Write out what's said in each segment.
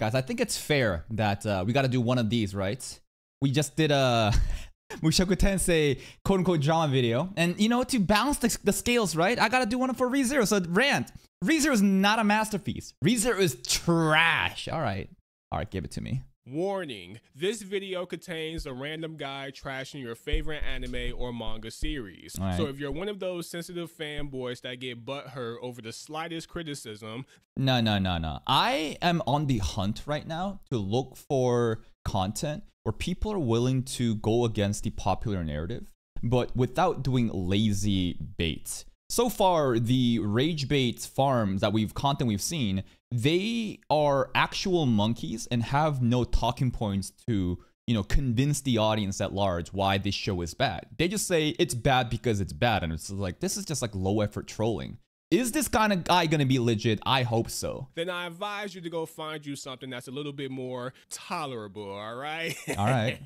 guys, I think it's fair that uh, we got to do one of these, right? We just did a Mushoku Tensei quote unquote drama video. And you know, to balance the, the scales, right? I got to do one for ReZero. So, rant ReZero is not a masterpiece. ReZero is trash. All right. All right, give it to me. Warning, this video contains a random guy trashing your favorite anime or manga series. Right. So if you're one of those sensitive fanboys that get butthurt over the slightest criticism, no, no, no, no. I am on the hunt right now to look for content where people are willing to go against the popular narrative, but without doing lazy baits. So far, the rage bait farms that we've content we've seen, they are actual monkeys and have no talking points to you know convince the audience at large why this show is bad. They just say it's bad because it's bad, and it's like this is just like low effort trolling. Is this kind of guy gonna be legit? I hope so. Then I advise you to go find you something that's a little bit more tolerable, all right? All right.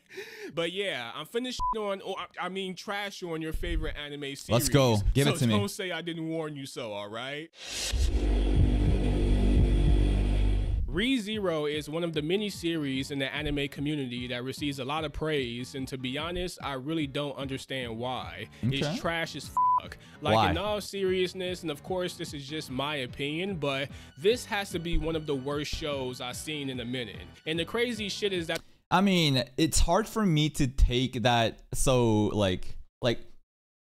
but yeah, I'm finished on, oh, I mean, trash on your favorite anime series. Let's go. Give so it to me. Don't say I didn't warn you so, all right? ReZero is one of the many series in the anime community that receives a lot of praise, and to be honest, I really don't understand why. Okay. It's trash as fuck. Like Why? in all seriousness, and of course this is just my opinion, but this has to be one of the worst shows I've seen in a minute. And the crazy shit is that I mean, it's hard for me to take that so like like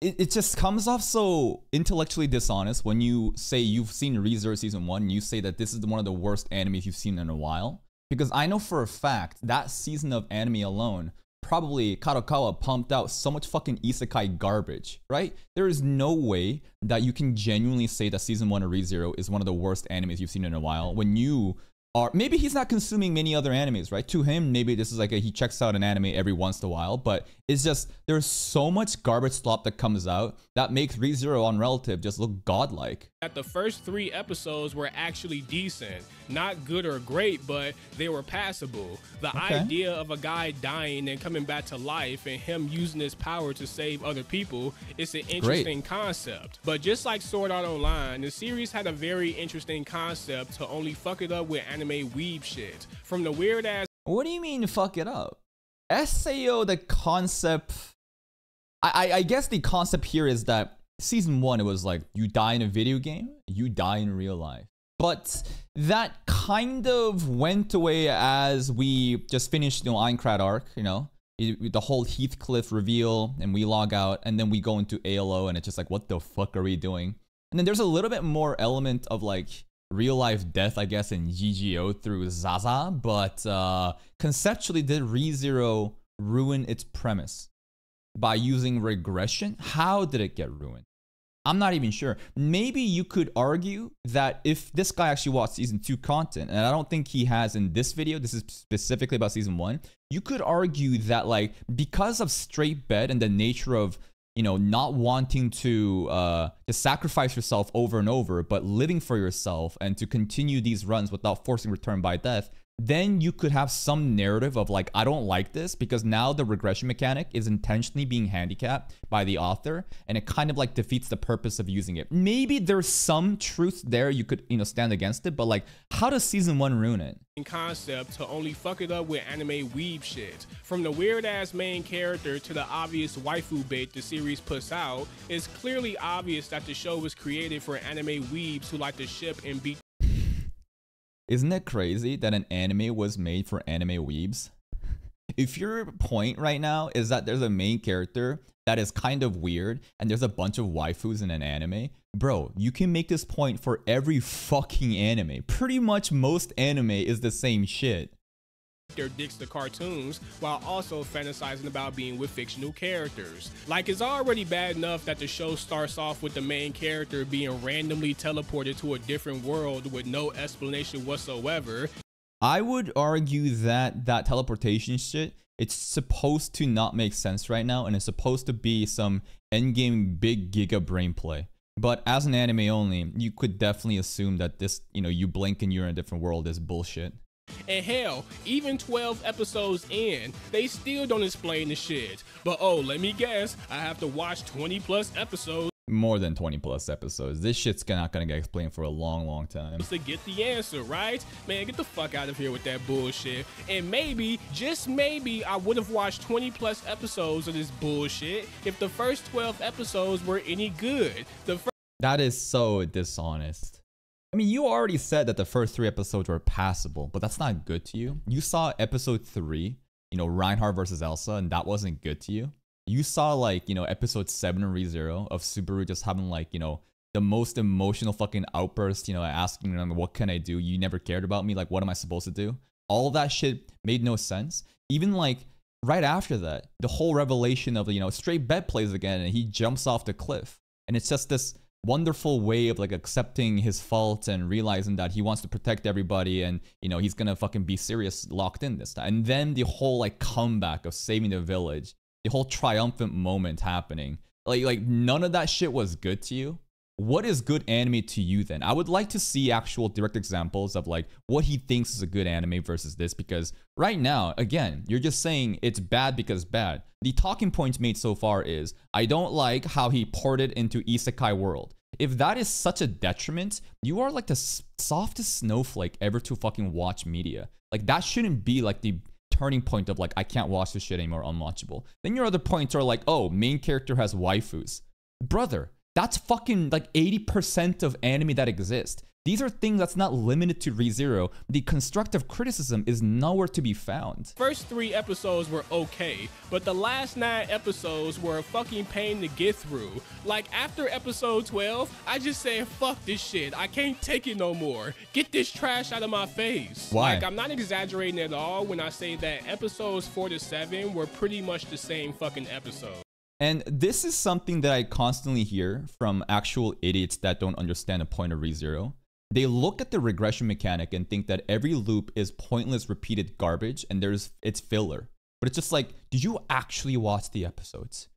it, it just comes off so intellectually dishonest when you say you've seen ReZero season one, and you say that this is one of the worst animes you've seen in a while. Because I know for a fact that season of anime alone, probably Kadokawa pumped out so much fucking isekai garbage, right? There is no way that you can genuinely say that season one of ReZero is one of the worst animes you've seen in a while when you are maybe he's not consuming many other animes, right? To him, maybe this is like a, he checks out an anime every once in a while, but it's just there's so much garbage slop that comes out that makes ReZero on Relative just look godlike. That the first three episodes were actually decent. Not good or great, but they were passable. The Okay. idea of a guy dying and coming back to life and him using his power to save other people is an interesting concept. But just like Sword Art Online, the series had a very interesting concept to only fuck it up with anime weeb shit. From the weird ass What do you mean fuck it up? SAO the concept I, I I guess the concept here is that season one it was like you die in a video game, you die in real life. But that kind of went away as we just finished the you know, Aincrad arc, you know, the whole Heathcliff reveal, and we log out, and then we go into ALO, and it's just like, what the fuck are we doing? And then there's a little bit more element of like real life death, I guess, in GGO through Zaza, but uh, conceptually, did ReZero ruin its premise by using regression? How did it get ruined? I'm not even sure. Maybe you could argue that if this guy actually watched season two content, and I don't think he has in this video, this is specifically about season one, you could argue that like because of straight bet and the nature of you know not wanting to uh to sacrifice yourself over and over, but living for yourself and to continue these runs without forcing return by death, then you could have some narrative of like I don't like this because now the regression mechanic is intentionally being handicapped by the author and it kind of like defeats the purpose of using it. Maybe there's some truth there you could you know stand against it, but like how does season 1 ruin it? concept to only fuck it up with anime weeb shit. From the weird ass main character to the obvious waifu bait the series puts out, it's clearly obvious that the show was created for anime weebs who like to ship and beat Isn't it crazy that an anime was made for anime weebs? If your point right now is that there's a main character that is kind of weird and there's a bunch of waifus in an anime, bro, you can make this point for every fucking anime. Pretty much most anime is the same shit. Their dicks to cartoons while also fantasizing about being with fictional characters. Like it's already bad enough that the show starts off with the main character being randomly teleported to a different world with no explanation whatsoever. I would argue that that teleportation shit, it's supposed to not make sense right now, and it's supposed to be some endgame big giga brain play. But as an anime only, you could definitely assume that this, you know, you blink and you're in a different world is bullshit. And hell, even 12 episodes in, they still don't explain the shit. But oh, let me guess, I have to watch 20 plus episodes more than 20 plus episodes. This shit's not gonna get explained for a long, long time. To get the answer, right? Man, get the fuck out of here with that bullshit. And maybe, just maybe, I would have watched 20 plus episodes of this bullshit if the first 12 episodes were any good. The that is so dishonest. I mean, you already said that the first three episodes were passable, but that's not good to you. You saw episode three, you know, Reinhard versus Elsa, and that wasn't good to you you saw like you know episode seven of ReZero of Subaru just having like you know the most emotional fucking outburst, you know, asking them what can I do? You never cared about me. Like, what am I supposed to do? All that shit made no sense. Even like right after that, the whole revelation of you know straight bet plays again and he jumps off the cliff, and it's just this wonderful way of like accepting his fault and realizing that he wants to protect everybody and you know he's gonna fucking be serious locked in this time and then the whole like comeback of saving the village the whole triumphant moment happening. Like like none of that shit was good to you. What is good anime to you then? I would like to see actual direct examples of like what he thinks is a good anime versus this because right now, again, you're just saying it's bad because bad. The talking points made so far is I don't like how he ported into Isekai world. If that is such a detriment, you are like the softest snowflake ever to fucking watch media. Like that shouldn't be like the turning point of like I can't watch this shit anymore, unwatchable. Then your other points are like, oh, main character has waifus. Brother, that's fucking like 80% of anime that exist. These are things that's not limited to ReZero. The constructive criticism is nowhere to be found. First three episodes were okay, but the last nine episodes were a fucking pain to get through. Like after episode 12, I just said, fuck this shit. I can't take it no more. Get this trash out of my face. Why? Like I'm not exaggerating at all when I say that episodes four to seven were pretty much the same fucking episode. And this is something that I constantly hear from actual idiots that don't understand the point of ReZero they look at the regression mechanic and think that every loop is pointless repeated garbage and there's it's filler. But it's just like, did you actually watch the episodes?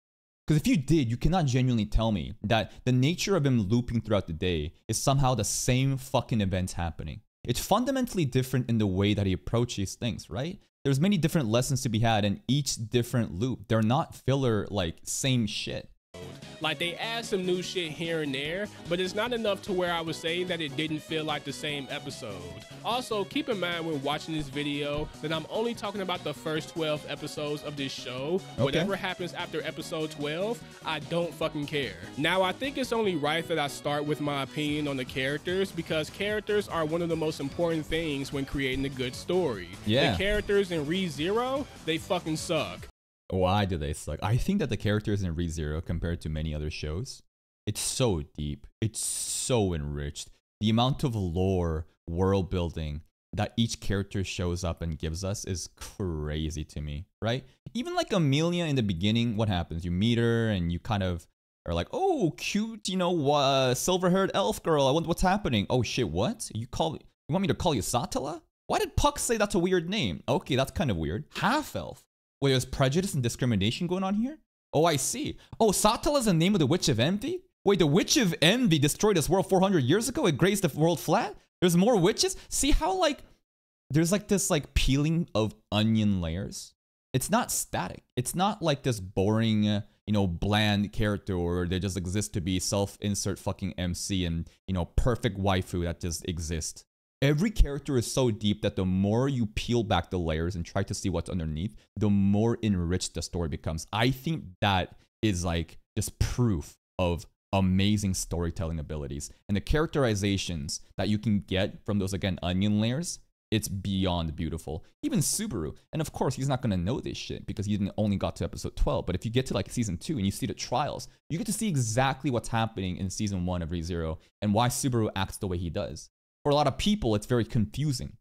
Because if you did, you cannot genuinely tell me that the nature of him looping throughout the day is somehow the same fucking events happening. It's fundamentally different in the way that he approaches things, right? There's many different lessons to be had in each different loop. They're not filler like same shit. Like they add some new shit here and there, but it's not enough to where I would say that it didn't feel like the same episode. Also, keep in mind when watching this video that I'm only talking about the first 12 episodes of this show. Okay. Whatever happens after episode 12, I don't fucking care. Now, I think it's only right that I start with my opinion on the characters because characters are one of the most important things when creating a good story. Yeah. The characters in ReZero, they fucking suck. Why do they suck? I think that the characters in ReZero compared to many other shows, it's so deep. It's so enriched. The amount of lore, world building that each character shows up and gives us is crazy to me, right? Even like Emilia in the beginning, what happens? You meet her and you kind of are like, oh, cute, you know, uh, silver-haired elf girl. I wonder what's happening. Oh shit, what? You call? You want me to call you Satella? Why did Puck say that's a weird name? Okay, that's kind of weird. Half elf. Wait, there's prejudice and discrimination going on here? Oh, I see. Oh, Satella is the name of the Witch of Envy? Wait, the Witch of Envy destroyed this world 400 years ago? It grazed the world flat? There's more witches? See how, like, there's like this, like, peeling of onion layers? It's not static. It's not like this boring, you know, bland character or they just exist to be self-insert fucking MC and, you know, perfect waifu that just exist every character is so deep that the more you peel back the layers and try to see what's underneath, the more enriched the story becomes. I think that is like just proof of amazing storytelling abilities and the characterizations that you can get from those again onion layers it's beyond beautiful. Even Subaru, and of course he's not gonna know this shit because he only got to episode 12. But if you get to like season two and you see the trials, you get to see exactly what's happening in season one of ReZero and why Subaru acts the way he does for a lot of people, it's very confusing.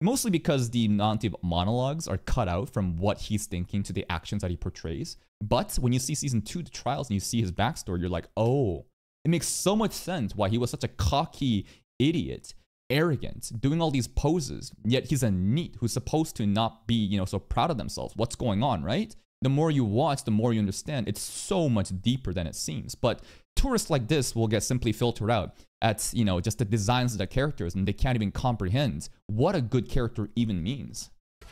Mostly because the non-native monologues are cut out from what he's thinking to the actions that he portrays. But when you see season two, the trials, and you see his backstory, you're like, oh, it makes so much sense why he was such a cocky idiot, arrogant, doing all these poses. Yet he's a NEET who's supposed to not be, you know, so proud of themselves. What's going on, right? The more you watch, the more you understand. It's so much deeper than it seems. But tourists like this will get simply filtered out at you know just the designs of the characters and they can't even comprehend what a good character even means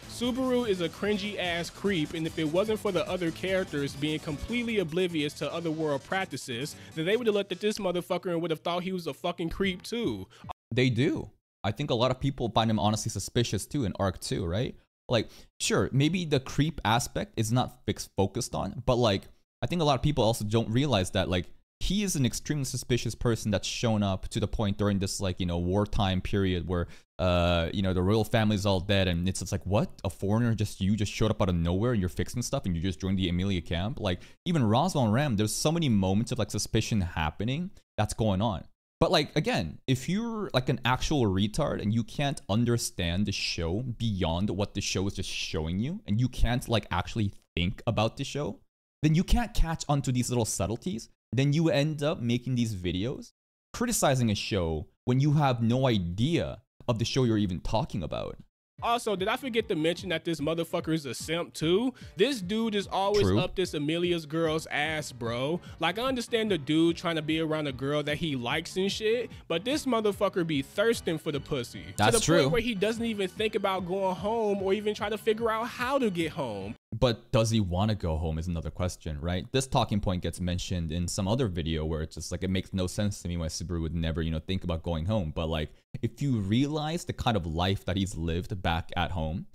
Subaru is a cringy ass creep, and if it wasn't for the other characters being completely oblivious to other world practices, then they would have looked at this motherfucker and would have thought he was a fucking creep too. They do. I think a lot of people find him honestly suspicious too in Arc 2, right? Like, sure, maybe the creep aspect is not fixed focused on, but like, I think a lot of people also don't realize that like he is an extremely suspicious person that's shown up to the point during this like you know wartime period where uh you know the royal family's all dead and it's just like what? A foreigner just you just showed up out of nowhere and you're fixing stuff and you just joined the Emilia camp? Like even Roswaal and Ram there's so many moments of like suspicion happening that's going on. But like again if you're like an actual retard and you can't understand the show beyond what the show is just showing you and you can't like actually think about the show then you can't catch onto these little subtleties then you end up making these videos criticizing a show when you have no idea of the show you're even talking about. Also, did I forget to mention that this motherfucker is a simp too? This dude is always True. up this Emilia's girl's ass, bro. Like, I understand the dude trying to be around a girl that he likes and shit, but this motherfucker be thirsting for the pussy. That's to the true. point where he doesn't even think about going home or even try to figure out how to get home. But does he want to go home is another question, right? This talking point gets mentioned in some other video where it's just like it makes no sense to me why Subaru would never, you know, think about going home. But like if you realize the kind of life that he's lived back at home,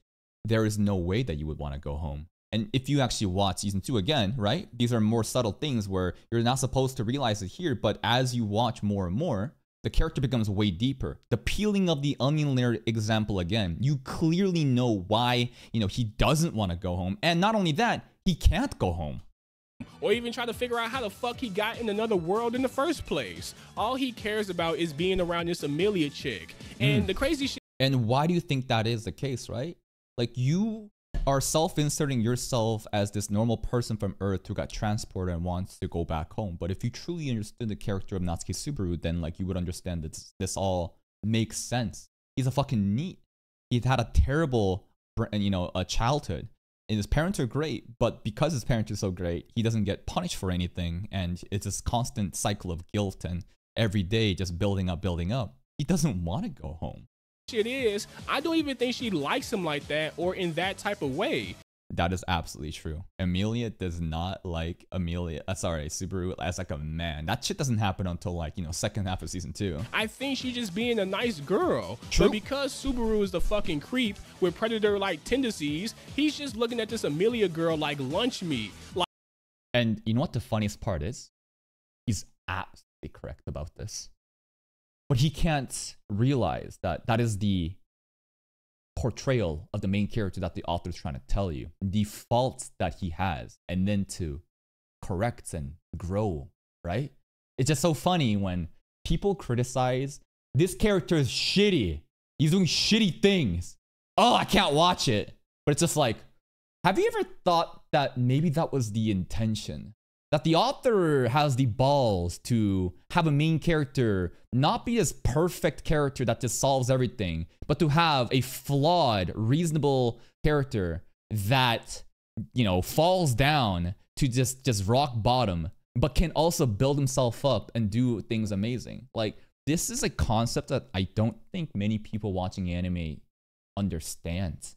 there is no way that you would want to go home. And if you actually watch season two again, right? These are more subtle things where you're not supposed to realize it here, but as you watch more and more, the character becomes way deeper. The peeling of the onion layer example again, you clearly know why, you know, he doesn't want to go home. And not only that, he can't go home. Or even try to figure out how the fuck he got in another world in the first place. All he cares about is being around this Emilia chick. And mm. the crazy shit. And why do you think that is the case, right? Like you are self-inserting yourself as this normal person from Earth who got transported and wants to go back home. But if you truly understood the character of Natsuki Subaru, then like you would understand that this, this all makes sense. He's a fucking NEET. He's had a terrible, you know, a childhood. And his parents are great, but because his parents are so great, he doesn't get punished for anything. And it's this constant cycle of guilt and every day just building up, building up. He doesn't want to go home shit is, I don't even think she likes him like that or in that type of way. That is absolutely true. Emilia does not like Emilia. Uh, sorry, Subaru as like a man. That shit doesn't happen until like you know second half of season two. I think she's just being a nice girl. True. But because Subaru is the fucking creep with predator-like tendencies, he's just looking at this Emilia girl like lunch meat. Like. And you know what the funniest part is? He's absolutely correct about this but he can't realize that that is the portrayal of the main character that the author is trying to tell you the faults that he has and then to correct and grow right? It's just so funny when people criticize this character is shitty. He's doing shitty things. Oh i can't watch it. But it's just like have you ever thought that maybe that was the intention that the author has the balls to have a main character not be this perfect character that just solves everything, but to have a flawed, reasonable character that, you know, falls down to just just rock bottom, but can also build himself up and do things amazing. Like this is a concept that I don't think many people watching anime understand.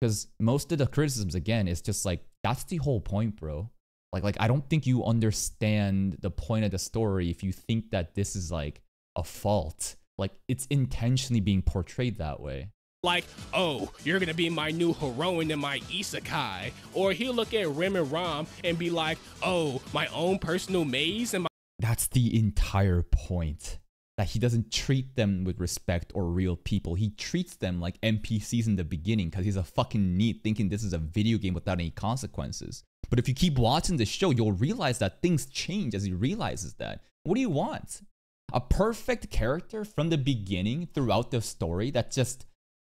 Because most of the criticisms again is just like that's the whole point, bro like like I don't think you understand the point of the story if you think that this is like a fault. Like it's intentionally being portrayed that way. Like, oh, you're gonna be my new heroine in my isekai. Or he'll look at Rem and Ram and be like, oh, my own personal maze and my That's the entire point that he doesn't treat them with respect or real people. He treats them like NPCs in the beginning because he's a fucking NEET thinking this is a video game without any consequences. But if you keep watching the show, you'll realize that things change as he realizes that. What do you want? A perfect character from the beginning throughout the story that just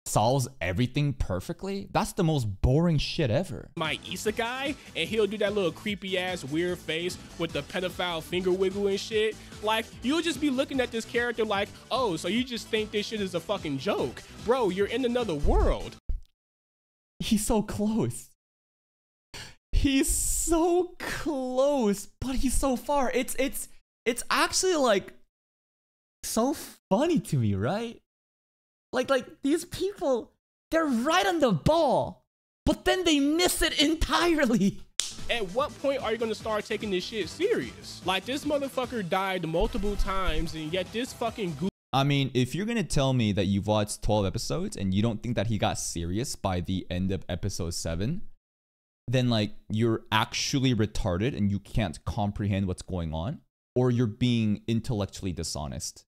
solves everything perfectly, that's the most boring shit ever. My isekai, and he'll do that little creepy ass weird face with the pedophile finger wiggle and shit. Like, you'll just be looking at this character like, oh, so you just think this shit is a fucking joke. Bro, you're in another world. He's so close. He's so close, but he's so far. It's it's it's actually like so funny to me, right? Like like these people, they're right on the ball. but then they miss it entirely. At what point are you gonna start taking this shit serious? Like this motherfucker died multiple times, and yet this fucking goof I mean, if you're gonna tell me that you've watched 12 episodes and you don't think that he got serious by the end of episode 7, then like you're actually retarded and you can't comprehend what's going on, or you're being intellectually dishonest.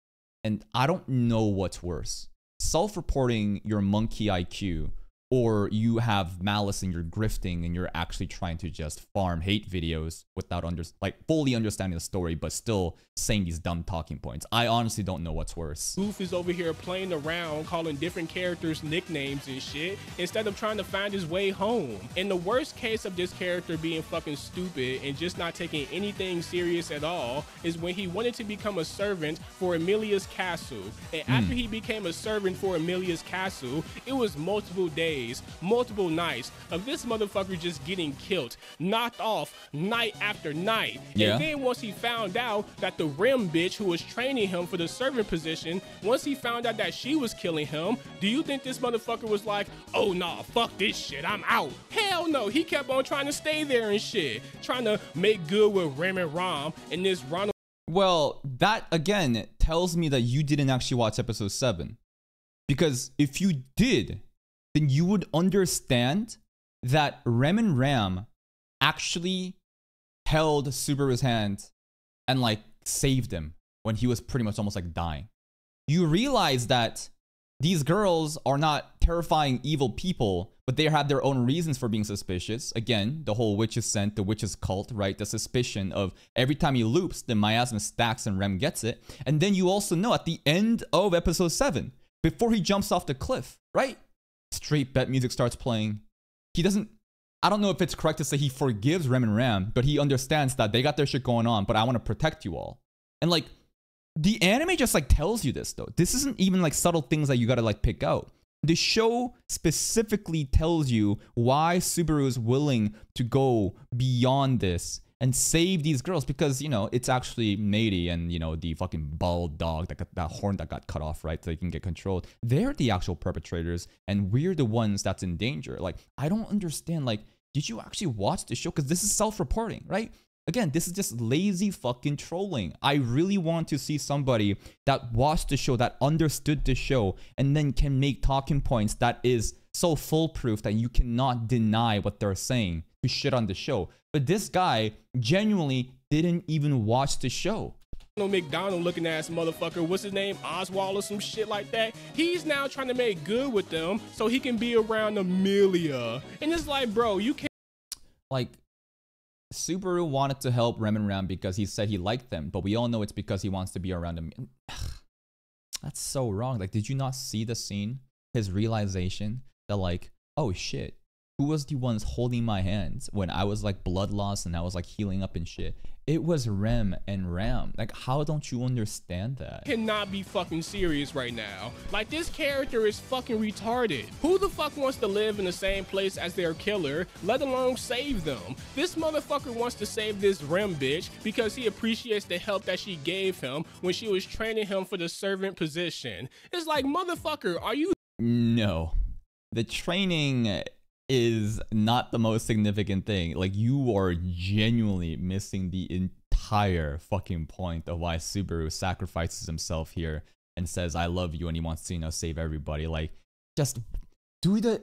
And I don't know what's worse self reporting your monkey IQ or you have malice and you're grifting and you're actually trying to just farm hate videos without under like fully understanding the story but still saying these dumb talking points. I honestly don't know what's worse. Goof is over here playing around calling different characters nicknames and shit instead of trying to find his way home. In the worst case of this character being fucking stupid and just not taking anything serious at all is when he wanted to become a servant for emilia's castle. And mm. after he became a servant for emilia's castle it was multiple days days, multiple nights of this motherfucker just getting killed, knocked off night after night. Yeah. And then once he found out that the Rem bitch who was training him for the servant position, once he found out that she was killing him, do you think this motherfucker was like, oh nah, fuck this shit, I'm out? Hell no, he kept on trying to stay there and shit, trying to make good with Rem and Ram and this Ronald. Well, that again tells me that you didn't actually watch episode 7. Because if you did, then you would understand that Rem and Ram actually held Subaru's hand and like saved him when he was pretty much almost like dying. You realize that these girls are not terrifying evil people, but they have their own reasons for being suspicious. Again, the whole witch's scent, the witch's cult, right? The suspicion of every time he loops, the miasma stacks and Rem gets it. And then you also know at the end of episode 7, before he jumps off the cliff, right? Straight bet music starts playing. He doesn't. I don't know if it's correct to say he forgives Rem and Ram, but he understands that they got their shit going on, but I want to protect you all. And like, the anime just like tells you this though. This isn't even like subtle things that you gotta like pick out. The show specifically tells you why Subaru is willing to go beyond this and save these girls because you know it's actually Nady and you know the fucking bald dog that got that horn that got cut off right so they can get controlled. They're the actual perpetrators and we're the ones that's in danger. Like I don't understand. Like did you actually watch the show? Because this is self-reporting, right? Again, this is just lazy fucking trolling. I really want to see somebody that watched the show, that understood the show, and then can make talking points that is so foolproof that you cannot deny what they're saying shit on the show. But this guy genuinely didn't even watch the show. No McDonald looking ass motherfucker, what's his name? Oswald or some shit like that. He's now trying to make good with them so he can be around Emilia. And it's like, bro, you can't. Like, Subaru wanted to help Rem and Ram because he said he liked them, but we all know it's because he wants to be around them. That's so wrong. Like, did you not see the scene? His realization that, like, oh shit, who was the ones holding my hands when I was like blood loss and I was like healing up and shit? It was Rem and Ram. Like, how don't you understand that? Cannot be fucking serious right now. Like, this character is fucking retarded. Who the fuck wants to live in the same place as their killer, let alone save them? This motherfucker wants to save this Rem bitch because he appreciates the help that she gave him when she was training him for the servant position. It's like, motherfucker, are you? No. The training is not the most significant thing. Like you are genuinely missing the entire fucking point of why Subaru sacrifices himself here and says I love you and he wants to you know save everybody. Like just do the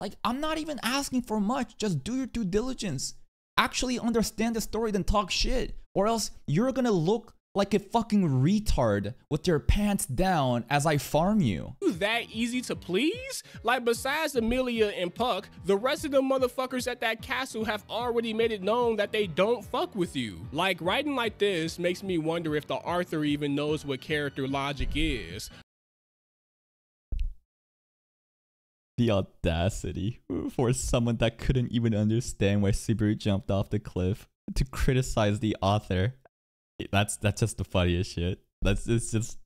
like I'm not even asking for much. Just do your due diligence. Actually understand the story then talk shit or else you're going to look like a fucking retard with your pants down as I farm you. That easy to please? Like besides Emilia and Puck, the rest of the motherfuckers at that castle have already made it known that they don't fuck with you. Like writing like this makes me wonder if the Arthur even knows what character logic is. The audacity for someone that couldn't even understand why Subaru jumped off the cliff to criticize the author that's that's just the funniest shit. That's it's just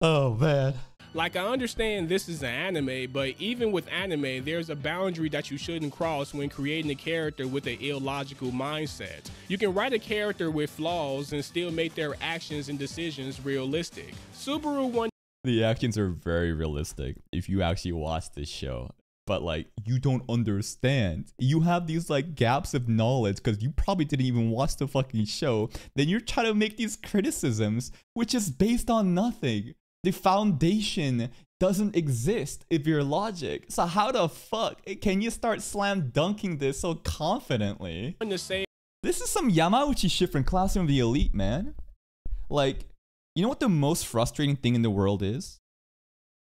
Oh man. Like I understand this is an anime, but even with anime, there's a boundary that you shouldn't cross when creating a character with an illogical mindset. You can write a character with flaws and still make their actions and decisions realistic. Subaru one The actions are very realistic if you actually watch this show. But like you don't understand. You have these like gaps of knowledge because you probably didn't even watch the fucking show. Then you're trying to make these criticisms, which is based on nothing. The foundation doesn't exist if your logic. So how the fuck can you start slam dunking this so confidently? This is some Yamauchi shit from Classroom of the Elite, man. Like, you know what the most frustrating thing in the world is?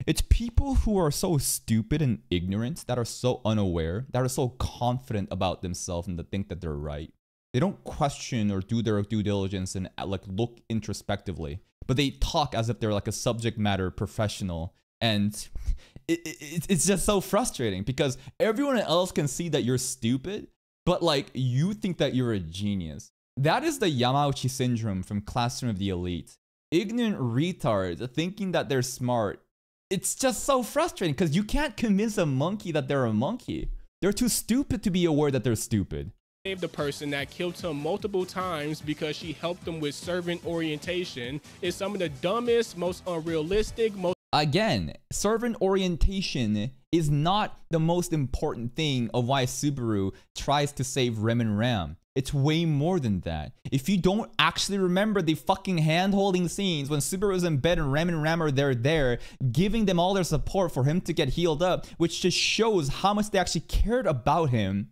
It's people who are so stupid and ignorant, that are so unaware, that are so confident about themselves and that think that they're right. They don't question or do their due diligence and uh, like look introspectively, but they talk as if they're like a subject matter professional. And it, it, it's just so frustrating because everyone else can see that you're stupid, but like you think that you're a genius. That is the Yamauchi syndrome from Classroom of the Elite. Ignorant retards thinking that they're smart it's just so frustrating because you can't convince a monkey that they're a monkey. They're too stupid to be aware that they're stupid. The person that killed him multiple times because she helped him with servant orientation is some of the dumbest, most unrealistic, most Again, servant orientation is not the most important thing of why Subaru tries to save Rem and Ram. It's way more than that. If you don't actually remember the fucking hand-holding scenes when Subaru's in bed and Ram and Ram are there, there, giving them all their support for him to get healed up, which just shows how much they actually cared about him.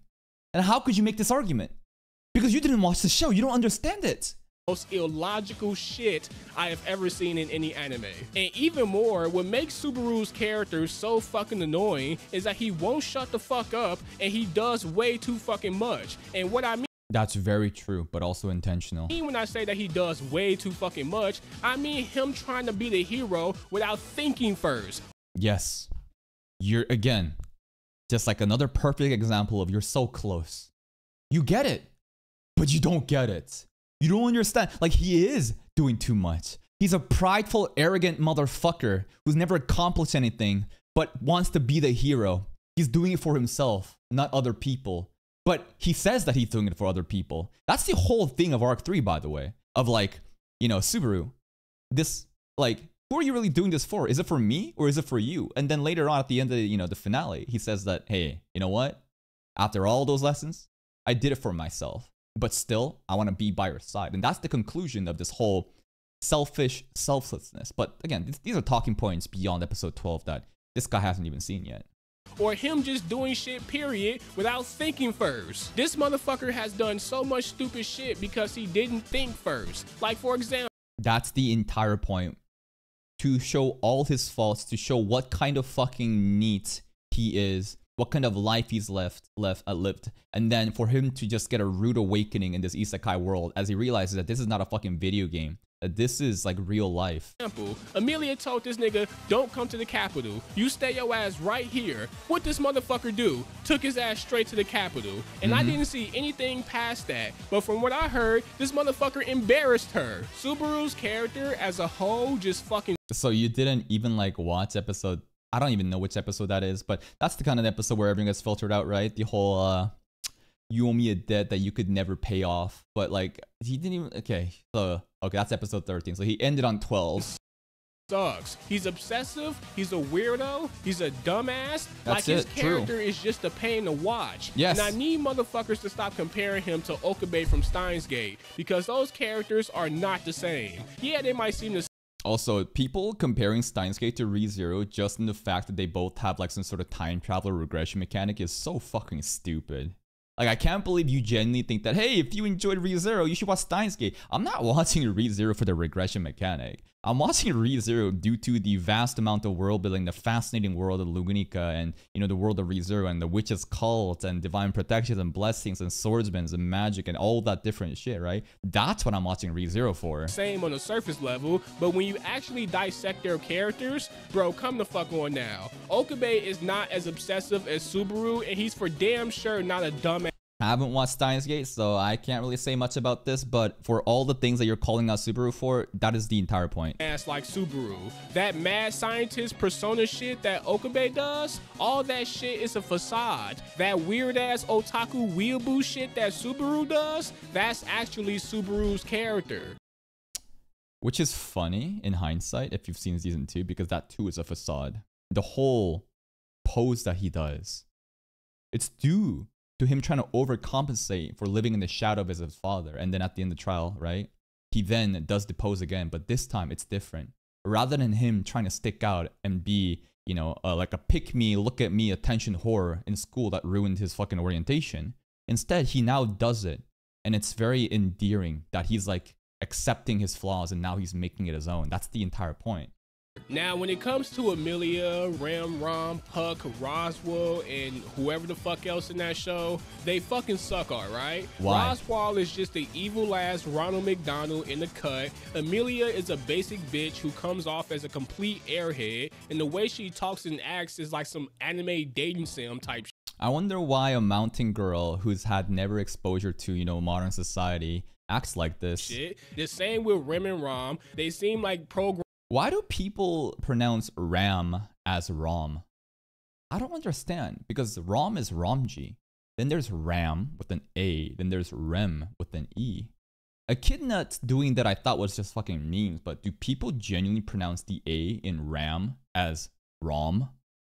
And how could you make this argument? Because you didn't watch the show, you don't understand it most illogical shit I have ever seen in any anime. And even more, what makes Subaru's character so fucking annoying is that he won't shut the fuck up and he does way too fucking much. And what I mean that's very true, but also intentional. When I say that he does way too fucking much, I mean him trying to be the hero without thinking first. Yes. You're, again, just like another perfect example of you're so close. You get it, but you don't get it. You don't understand. Like, he is doing too much. He's a prideful, arrogant motherfucker who's never accomplished anything, but wants to be the hero. He's doing it for himself, not other people. But he says that he's doing it for other people. That's the whole thing of Arc 3, by the way. Of like, you know, Subaru, this, like, who are you really doing this for? Is it for me or is it for you? And then later on at the end of, the, you know, the finale, he says that, hey, you know what? After all those lessons, I did it for myself. But still, I want to be by your side. And that's the conclusion of this whole selfish selflessness. But again, these are talking points beyond episode 12 that this guy hasn't even seen yet or him just doing shit period without thinking first. This motherfucker has done so much stupid shit because he didn't think first. Like for example, that's the entire point. To show all his faults, to show what kind of fucking NEET he is, what kind of life he's left left uh, lived, and then for him to just get a rude awakening in this isekai world as he realizes that this is not a fucking video game this is like real life. Example, Emilia told this nigga, don't come to the capital. You stay your ass right here. What this motherfucker do? Took his ass straight to the capital. And mm-hmm. I didn't see anything past that. But from what I heard, this motherfucker embarrassed her. Subaru's character as a whole just fucking. So you didn't even like watch episode. I don't even know which episode that is, but that's the kind of episode where everything gets filtered out, right? The whole uh you owe me a debt that you could never pay off. But like he didn't even okay. So okay, that's episode 13. So he ended on 12. Sucks. He's obsessive. He's a weirdo. He's a dumbass. That's like his it, character true. is just a pain to watch. Yes. And I need motherfuckers to stop comparing him to Okabe from Steins Gate because those characters are not the same. Yeah, they might seem the also, people comparing Steins Gate to ReZero just in the fact that they both have like some sort of time travel regression mechanic is so fucking stupid. Like, I can't believe you genuinely think that, hey, if you enjoyed ReZero, you should watch Steins Gate. I'm not watching ReZero for the regression mechanic. I'm watching ReZero due to the vast amount of world building, the fascinating world of Lugunica, and, you know, the world of ReZero, and the witch's cult, and divine protections, and blessings, and swordsmen, and magic, and all that different shit, right? That's what I'm watching ReZero for. Same on the surface level, but when you actually dissect their characters, bro, come the fuck on now. Okabe is not as obsessive as Subaru, and he's for damn sure not a dumb I haven't watched Steins Gate, so I can't really say much about this, but for all the things that you're calling out Subaru for, that is the entire point. Ass like Subaru. That mad scientist persona shit that Okabe does, all that shit is a facade. That weird ass otaku weeaboo shit that Subaru does, that's actually Subaru's character. Which is funny in hindsight if you've seen season 2, because that too is a facade. The whole pose that he does. It's due to him trying to overcompensate for living in the shadow of his father. And then at the end of the trial, right? He then does depose again, but this time it's different. Rather than him trying to stick out and be, you know, uh, like a pick me, look at me, attention whore in school that ruined his fucking orientation, instead he now does it. And it's very endearing that he's like accepting his flaws and now he's making it his own. That's the entire point. Now, when it comes to Emilia, Rem, Rom, Puck, Roswaal, and whoever the fuck else in that show, they fucking suck, all right? Why? Roswaal is just the evil ass Ronald McDonald in the cut. Emilia is a basic bitch who comes off as a complete airhead, and the way she talks and acts is like some anime dating sim type. I wonder why a mountain girl who's had never exposure to, you know, modern society acts like this. Shit. The same with Rem and Rom. They seem like program why do people pronounce Ram as Rom? I don't understand because Rom is Romji. Then there's Ram with an A. Then there's Rem with an E. Echidna's doing that I thought was just fucking memes, but do people genuinely pronounce the A in Ram as Rom?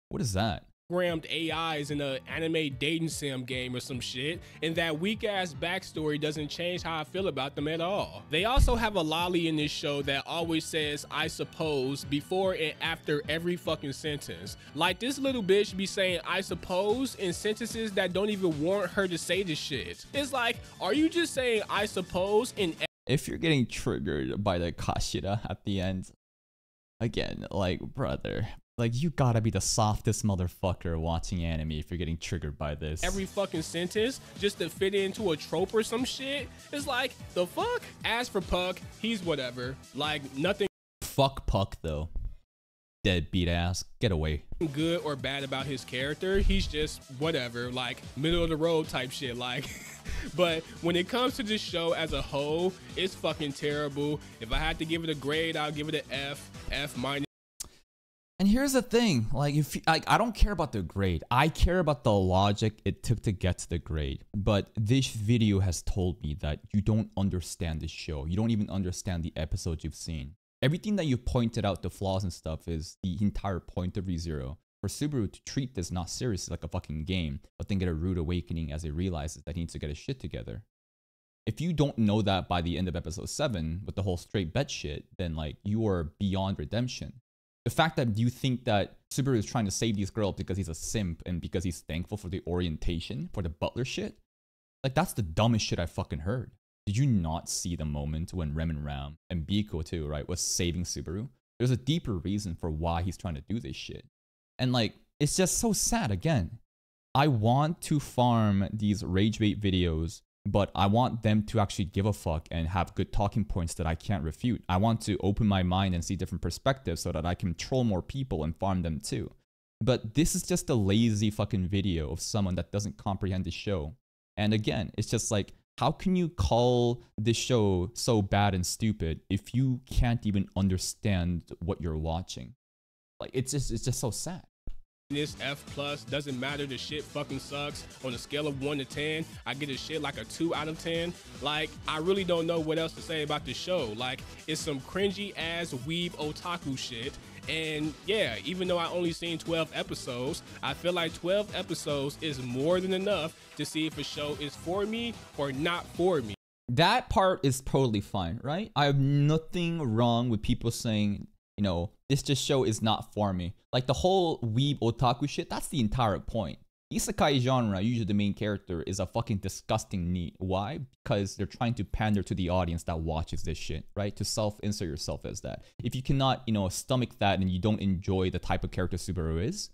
What is that? Programmed AIs in an anime dating sim game or some shit, and that weak ass backstory doesn't change how I feel about them at all. They also have a lolly in this show that always says, I suppose, before and after every fucking sentence. Like this little bitch be saying, I suppose, in sentences that don't even warrant her to say this shit. It's like, are you just saying, I suppose, in if you're getting triggered by the Kashira at the end, again, like, brother, like you gotta be the softest motherfucker watching anime if you're getting triggered by this. Every fucking sentence just to fit into a trope or some shit. It's like the fuck. As for Puck, he's whatever. Like nothing. Fuck Puck though. Deadbeat ass. Get away. Good or bad about his character. He's just whatever. Like middle of the road type shit. Like. but when it comes to this show as a whole, it's fucking terrible. If I had to give it a grade, I'll give it an F, F minus. And here's the thing, like if like I don't care about the grade. I care about the logic it took to get to the grade. But this video has told me that you don't understand the show. You don't even understand the episodes you've seen. Everything that you pointed out, the flaws and stuff, is the entire point of ReZero. For Subaru to treat this not seriously like a fucking game, but then get a rude awakening as he realizes that he needs to get his shit together. If you don't know that by the end of episode 7 with the whole straight bet shit, then like you are beyond redemption the fact that you think that Subaru is trying to save these girls because he's a simp and because he's thankful for the orientation, for the butler shit, like that's the dumbest shit I fucking heard. Did you not see the moment when Rem and Ram and Beako too, right, was saving Subaru? There's a deeper reason for why he's trying to do this shit. And like, it's just so sad again. I want to farm these rage bait videos but I want them to actually give a fuck and have good talking points that I can't refute. I want to open my mind and see different perspectives so that I can troll more people and farm them too. But this is just a lazy fucking video of someone that doesn't comprehend the show. And again, it's just like, how can you call this show so bad and stupid if you can't even understand what you're watching? Like it's just it's just so sad this F plus doesn't matter the shit fucking sucks. On a scale of 1 to 10 I get a shit like a 2 out of 10 like I really don't know what else to say about the show. Like it's some cringy ass weeb otaku shit. And yeah even though I only seen 12 episodes I feel like 12 episodes is more than enough to see if a show is for me or not for me. That part is totally fine, right? I have nothing wrong with people saying you know, this just show is not for me. Like the whole weeb otaku shit, that's the entire point. Isekai genre, usually the main character is a fucking disgusting NEET. Why? Because they're trying to pander to the audience that watches this shit, right? To self-insert yourself as that. If you cannot, you know, stomach that and you don't enjoy the type of character Subaru is,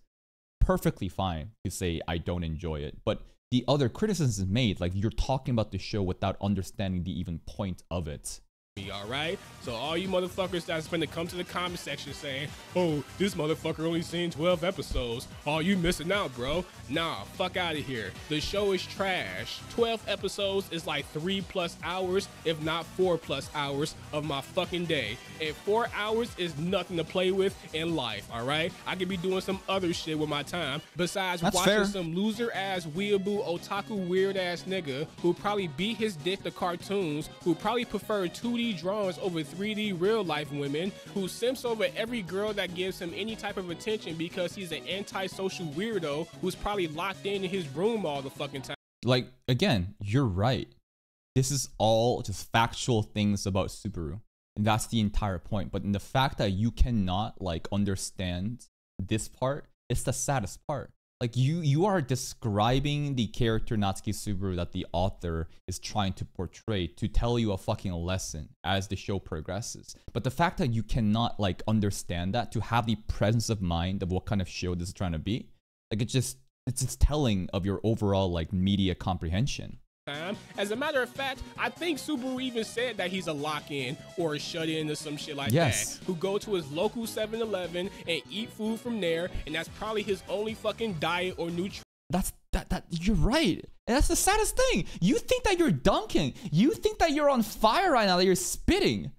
perfectly fine to say I don't enjoy it. But the other criticisms made, like you're talking about the show without understanding the even point of it me, all right? So all you motherfuckers that's gonna come to the comment section saying, oh, this motherfucker only seen 12 episodes. Oh, you missing out, bro. Nah, fuck out of here. The show is trash. 12 episodes is like three plus hours, if not four plus hours of my fucking day. And four hours is nothing to play with in life, all right? I could be doing some other shit with my time besides that's watching fair. some loser ass weeaboo otaku weird ass nigga who probably beat his dick to cartoons, who probably prefer 2D 2D drawings over 3D real life women, who simps over every girl that gives him any type of attention because he's an antisocial weirdo who's probably locked in his room all the fucking time. Like, again, you're right. This is all just factual things about Subaru. And that's the entire point. But in the fact that you cannot like understand this part, it's the saddest part. Like you you are describing the character Natsuki Subaru that the author is trying to portray to tell you a fucking lesson as the show progresses. But the fact that you cannot like understand that, to have the presence of mind of what kind of show this is trying to be, like it just it's just telling of your overall like media comprehension time. As a matter of fact, I think Subaru even said that he's a lock-in or a shut-in or some shit like yes. that. Who go to his local 7-Eleven and eat food from there, and that's probably his only fucking diet or nutrition. That's that that you're right. And that's the saddest thing. You think that you're dunking. You think that you're on fire right now, that you're spitting.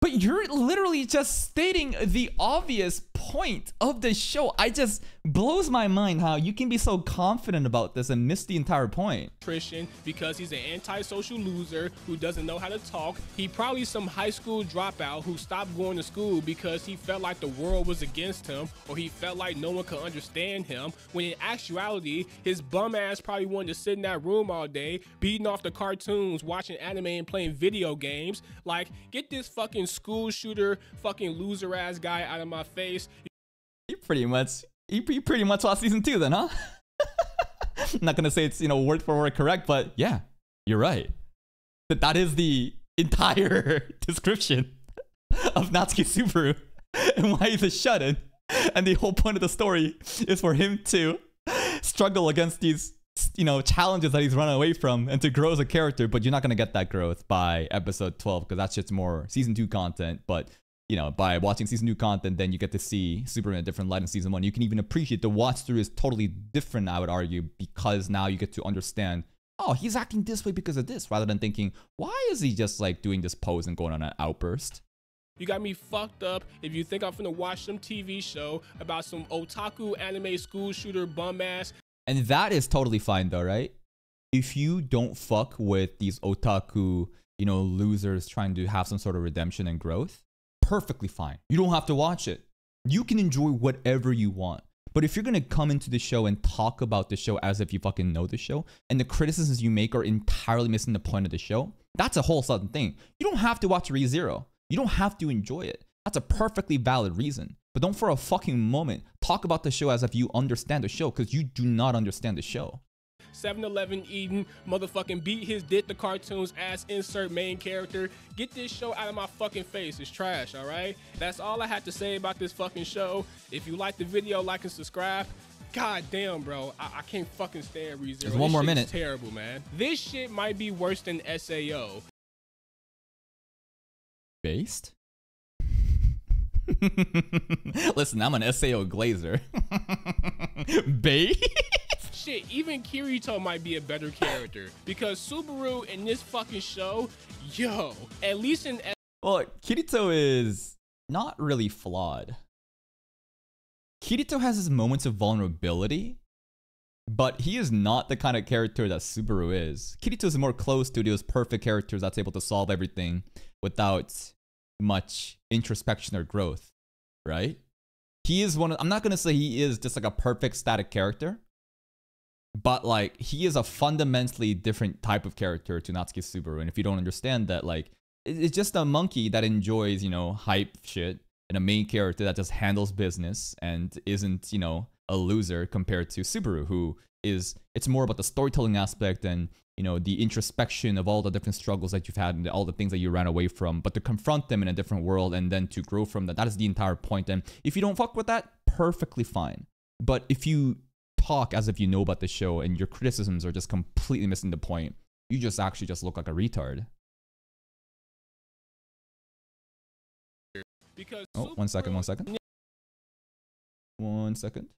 But you're literally just stating the obvious point of the show. I just blows my mind how you can be so confident about this and miss the entire point. Christian, because he's an antisocial loser who doesn't know how to talk. He probably some high school dropout who stopped going to school because he felt like the world was against him or he felt like no one could understand him. When in actuality, his bum ass probably wanted to sit in that room all day, beating off the cartoons, watching anime and playing video games. Like, get this fucking school shooter, fucking loser ass guy out of my face. He pretty much he pretty much lost season two then, huh? I'm not gonna say it's you know word for word correct, but yeah, you're right. That that is the entire description of Natsuki Subaru and why he's a shut-in. And the whole point of the story is for him to struggle against these you know challenges that he's running away from and to grow as a character but you're not going to get that growth by episode 12 because that's just more season 2 content but you know, by watching season two content, then you get to see Superman a different light in season one. You can even appreciate the watch through is totally different, I would argue, because now you get to understand, oh, he's acting this way because of this, rather than thinking, why is he just like doing this pose and going on an outburst? You got me fucked up if you think I'm gonna watch some TV show about some otaku anime school shooter bum ass. And that is totally fine though, right? If you don't fuck with these otaku, you know, losers trying to have some sort of redemption and growth, perfectly fine. You don't have to watch it. You can enjoy whatever you want. But if you're gonna come into the show and talk about the show as if you fucking know the show, and the criticisms you make are entirely missing the point of the show, that's a whole sudden thing. You don't have to watch ReZero. You don't have to enjoy it. That's a perfectly valid reason. But don't for a fucking moment talk about the show as if you understand the show, because you do not understand the show. 7-Eleven Eden, motherfucking beat his dick the cartoons ass insert main character. Get this show out of my fucking face. It's trash, all right? That's all I had to say about this fucking show. If you like the video, like and subscribe. God damn, bro. I, I can't fucking stand ReZero. There's one more minute. terrible, man. This shit might be worse than SAO. Based? Listen, I'm an SAO glazer. Based? shit, even Kirito might be a better character because Subaru in this fucking show, yo, at least in. Well, Kirito is not really flawed. Kirito has his moments of vulnerability, but he is not the kind of character that Subaru is. Kirito is more close to those perfect characters that's able to solve everything without much introspection or growth, right? He is one of, I'm not going to say he is just like a perfect static character, but like he is a fundamentally different type of character to Natsuki Subaru. And if you don't understand that, like it's just a monkey that enjoys, you know, hype shit and a main character that just handles business and isn't, you know, a loser compared to Subaru, who is it's more about the storytelling aspect and you know the introspection of all the different struggles that you've had and all the things that you ran away from but to confront them in a different world and then to grow from that that is the entire point and if you don't fuck with that perfectly fine but if you talk as if you know about the show and your criticisms are just completely missing the point. You just actually just look like a retard. Because oh, one second, one second. One second.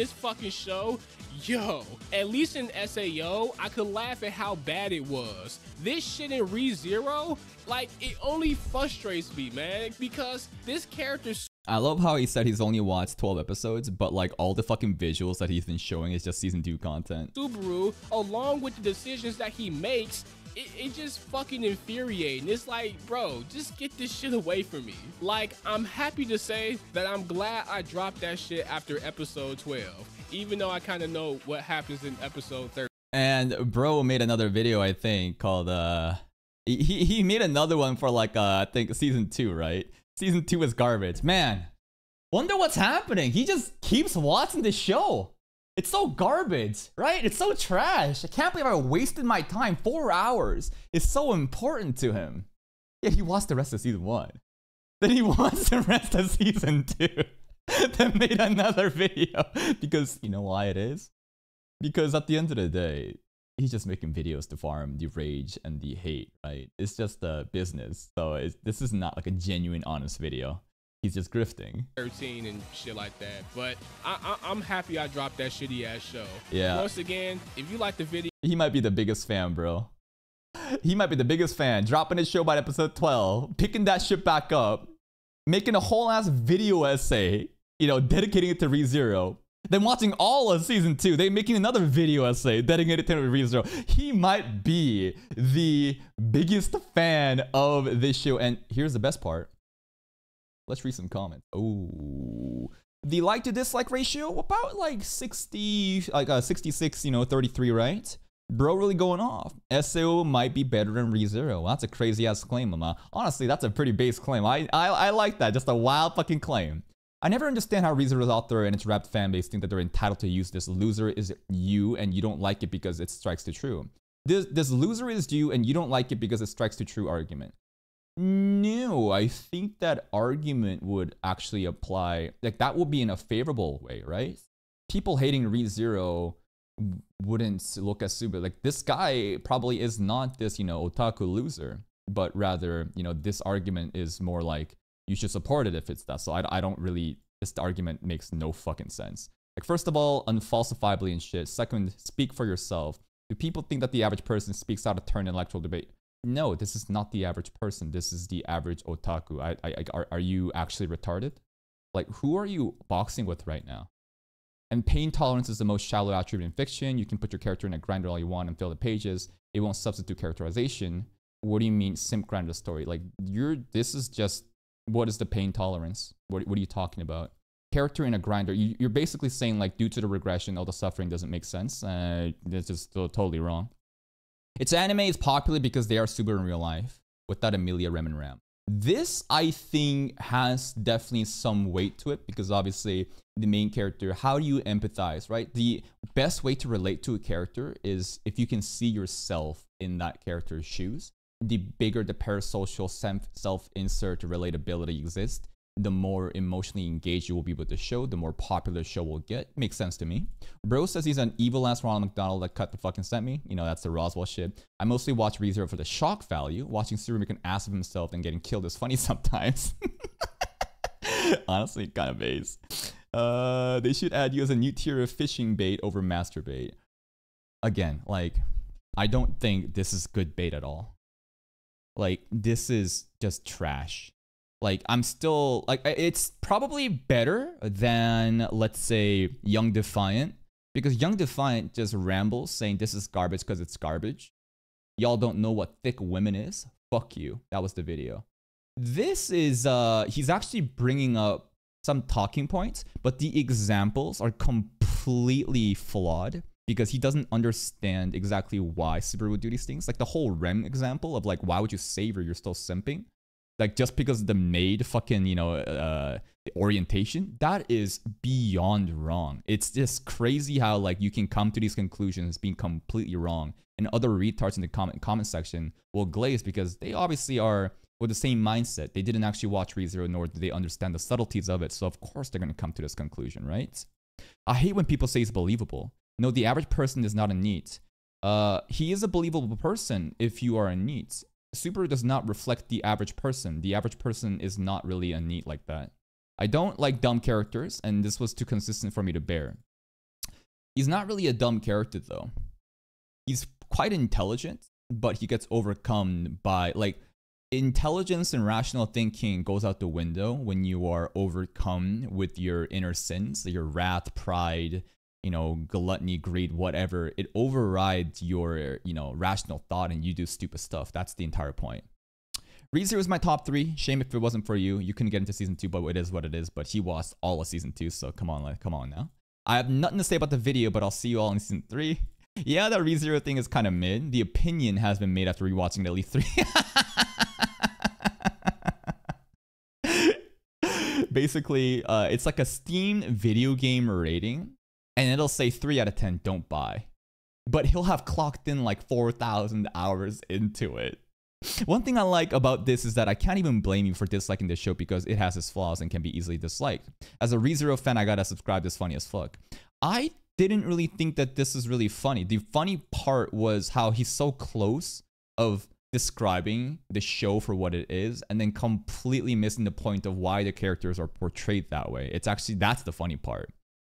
This fucking show, yo, at least in SAO, I could laugh at how bad it was. This shit in ReZero, like, it only frustrates me, man, because this character's I love how he said he's only watched 12 episodes, but like all the fucking visuals that he's been showing is just season 2 content. Subaru, along with the decisions that he makes, it, it just fucking infuriating. It's like, bro, just get this shit away from me. Like, I'm happy to say that I'm glad I dropped that shit after episode 12, even though I kind of know what happens in episode 13. And bro made another video, I think, called uh he he made another one for like uh I think season two, right? Season two is garbage. Man, wonder what's happening. He just keeps watching the show. It's so garbage, right? It's so trash. I can't believe I wasted my time. Four hours It's so important to him. Yet he watched the rest of season one. Then he watched the rest of season two. then made another video. Because you know why it is? Because at the end of the day, he's just making videos to farm the rage and the hate, right? It's just a business. So this is not like a genuine, honest video. He's just grifting. 13 and shit like that. But I, am happy I dropped that shitty ass show. Yeah. Once again, if you like the video, he might be the biggest fan, bro. He might be the biggest fan. Dropping his show by episode 12, picking that shit back up, making a whole ass video essay, you know, dedicating it to ReZero, then watching all of season two, they making another video essay dedicated to ReZero. He might be the biggest fan of this show. And here's the best part. Let's read some comments. Oh, the like to dislike ratio about like 60, like uh, 66, you know, 33, right? Bro, really going off. SAO might be better than ReZero. That's a crazy ass claim, Mama. Honestly, that's a pretty base claim. I, I I like that. Just a wild fucking claim. I never understand how ReZero's author and its rapt fan base think that they're entitled to use this loser is you and you don't like it because it strikes the true. This, this loser is you and you don't like it because it strikes the true argument. No, I think that argument would actually apply. Like that would be in a favorable way, right? People hating ReZero wouldn't look at Subaru like this guy probably is not this, you know, otaku loser, but rather, you know, this argument is more like you should support it if it's that. So I, I don't really, this argument makes no fucking sense. Like, first of all, unfalsifiably and shit. Second, speak for yourself. Do people think that the average person speaks out of turn in intellectual debate? No, this is not the average person. This is the average otaku. I, I, I, are, are you actually retarded? Like, who are you boxing with right now? And pain tolerance is the most shallow attribute in fiction. You can put your character in a grinder all you want and fill the pages. It won't substitute characterization. What do you mean simp grinder story? Like, you're, this is just what is the pain tolerance? What, what are you talking about? Character in a grinder, you, are basically saying like due to the regression, all the suffering doesn't make sense. Uh, that's just totally wrong. Its anime is popular because they are Subaru in real life without Emilia Rem and Ram. This, I think, has definitely some weight to it because obviously the main character, how do you empathize, right? The best way to relate to a character is if you can see yourself in that character's shoes the bigger the parasocial self-insert relatability exists, the more emotionally engaged you will be with the show, the more popular the show will get. Makes sense to me. Bro says he's an evil ass Ronald McDonald that cut the fucking sent me. You know, that's the Roswaal shit. I mostly watch ReZero for the shock value. Watching Subaru make an ass of himself and getting killed is funny sometimes. Honestly, kind of base. Uh, they should add you as a new tier of fishing bait over masturbate. Again, like, I don't think this is good bait at all. Like this is just trash. Like I'm still like it's probably better than let's say Young Defiant because Young Defiant just rambles saying this is garbage because it's garbage. Y'all don't know what thick women is. Fuck you. That was the video. This is uh he's actually bringing up some talking points, but the examples are completely flawed because he doesn't understand exactly why Subaru would do these things. Like the whole Rem example of like, why would you save her? You're still simping. Like just because the maid fucking, you know, uh, orientation, that is beyond wrong. It's just crazy how like you can come to these conclusions being completely wrong. And other retards in the comment comment section will glaze because they obviously are with the same mindset. They didn't actually watch ReZero nor do they understand the subtleties of it. So of course they're gonna come to this conclusion, right? I hate when people say it's believable. No, the average person is not a NEET. Uh, he is a believable person if you are a NEET. Subaru does not reflect the average person. The average person is not really a NEET like that. I don't like dumb characters, and this was too consistent for me to bear. He's not really a dumb character, though. He's quite intelligent, but he gets overcome by, like, intelligence and rational thinking goes out the window when you are overcome with your inner sins, your wrath, pride, you know, gluttony, greed, whatever. It overrides your, you know, rational thought and you do stupid stuff. That's the entire point. ReZero is my top three. Shame if it wasn't for you. You couldn't get into season two, but it is what it is. But he watched all of season two, so come on, like, come on now. I have nothing to say about the video, but I'll see you all in season three. Yeah, that ReZero thing is kind of mid. The opinion has been made after rewatching at least three. Basically, uh, it's like a Steam video game rating, and it'll say 3 out of 10 don't buy. But he'll have clocked in like 4,000 hours into it. One thing I like about this is that I can't even blame you for disliking this show because it has its flaws and can be easily disliked. As a ReZero fan, I gotta subscribe this funny as fuck. I didn't really think that this is really funny. The funny part was how he's so close of describing the show for what it is and then completely missing the point of why the characters are portrayed that way. It's actually that's the funny part.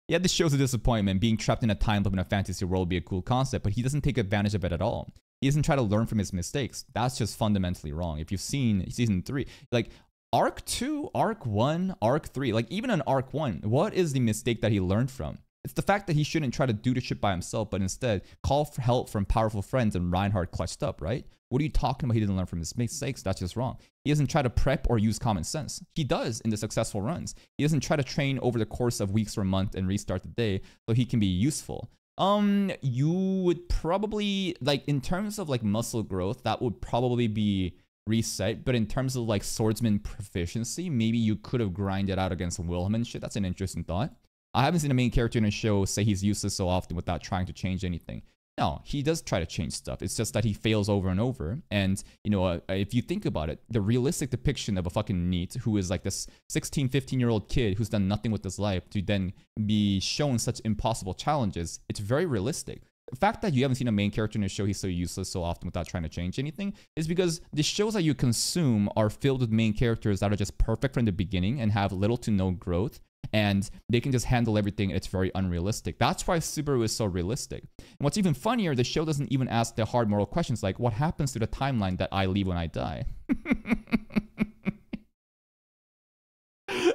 Yeah, this show's a disappointment. Being trapped in a time loop in a fantasy world would be a cool concept, but he doesn't take advantage of it at all. He doesn't try to learn from his mistakes. That's just fundamentally wrong. If you've seen season three, like arc two, arc one, arc three, like even in arc one, what is the mistake that he learned from? It's the fact that he shouldn't try to do the shit by himself, but instead call for help from powerful friends and Reinhard clutched up, right? What are you talking about? He didn't learn from his mistakes. That's just wrong. He doesn't try to prep or use common sense. He does in the successful runs. He doesn't try to train over the course of weeks or month and restart the day so he can be useful. Um, you would probably like in terms of like muscle growth, that would probably be reset. But in terms of like swordsman proficiency, maybe you could have grinded out against Wilhelm and shit. That's an interesting thought. I haven't seen a main character in a show say he's useless so often without trying to change anything. No, he does try to change stuff. It's just that he fails over and over. And, you know, uh, if you think about it, the realistic depiction of a fucking NEET who is like this 16, 15 year old kid who's done nothing with his life to then be shown such impossible challenges, it's very realistic. The fact that you haven't seen a main character in a show he's so useless so often without trying to change anything is because the shows that you consume are filled with main characters that are just perfect from the beginning and have little to no growth and they can just handle everything. It's very unrealistic. That's why Subaru is so realistic. And what's even funnier, the show doesn't even ask the hard moral questions like, what happens to the timeline that I leave when I die?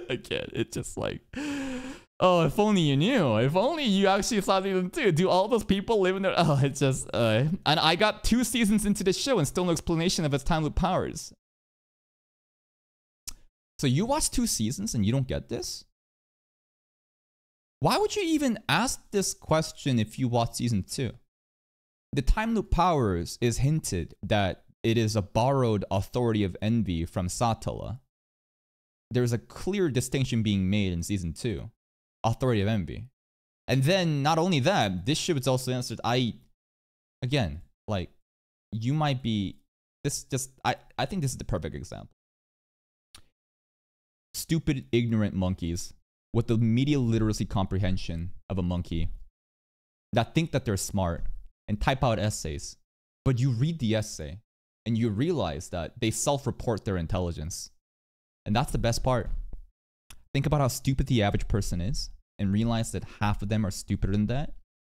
Again, it's just like, oh, if only you knew. If only you actually saw season two. Do all those people live in there? Oh, it's just, uh, and I got two seasons into the show and still no explanation of its time loop powers. So you watch two seasons and you don't get this? Why would you even ask this question if you watch season two? The time loop powers is hinted that it is a borrowed authority of envy from Satella. There's a clear distinction being made in season two. Authority of envy. And then not only that, this ship is also answered. I again, like, you might be this just I, I think this is the perfect example. Stupid, ignorant monkeys with the media literacy comprehension of a monkey that think that they're smart and type out essays, but you read the essay and you realize that they self report their intelligence. And that's the best part. Think about how stupid the average person is and realize that half of them are stupider than that.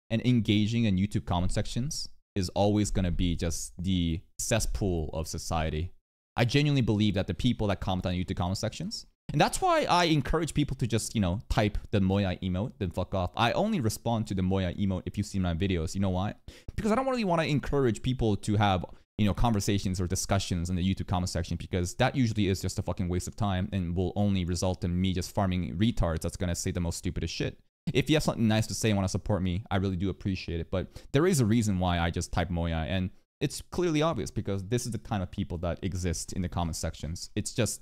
And engaging in YouTube comment sections is always going to be just the cesspool of society. I genuinely believe that the people that comment on YouTube comment sections and that's why I encourage people to just, you know, type the Moya emote, then fuck off. I only respond to the Moya emote if you see my videos. You know why? Because I don't really want to encourage people to have, you know, conversations or discussions in the YouTube comment section because that usually is just a fucking waste of time and will only result in me just farming retards that's gonna say the most stupidest shit. If you have something nice to say and want to support me, I really do appreciate it. But there is a reason why I just type Moya and it's clearly obvious because this is the kind of people that exist in the comment sections. It's just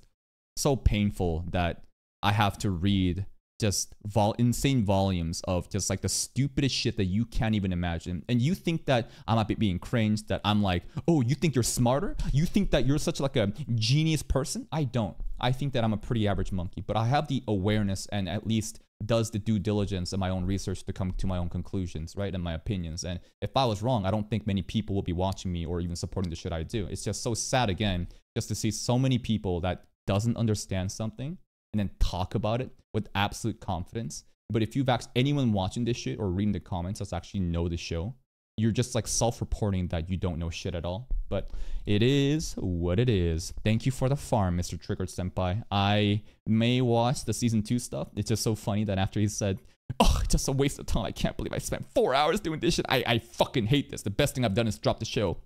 so painful that I have to read just vol- insane volumes of just like the stupidest shit that you can't even imagine. And you think that I might be being cringed, that I'm like, oh, you think you're smarter? You think that you're such like a genius person? I don't. I think that I'm a pretty average monkey, but I have the awareness and at least does the due diligence of my own research to come to my own conclusions, right? And my opinions. And if I was wrong, I don't think many people will be watching me or even supporting the shit I do. It's just so sad again, just to see so many people that doesn't understand something and then talk about it with absolute confidence. But if you've asked anyone watching this shit or reading the comments that's actually know the show, you're just like self-reporting that you don't know shit at all. But it is what it is. Thank you for the farm, Mr. Triggered Senpai. I may watch the season two stuff. It's just so funny that after he said, Oh, just a waste of time. I can't believe I spent four hours doing this shit. I, I fucking hate this. The best thing I've done is drop the show.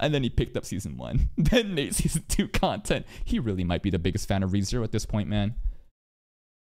And then he picked up season one. then made season two content. He really might be the biggest fan of ReZero at this point, man.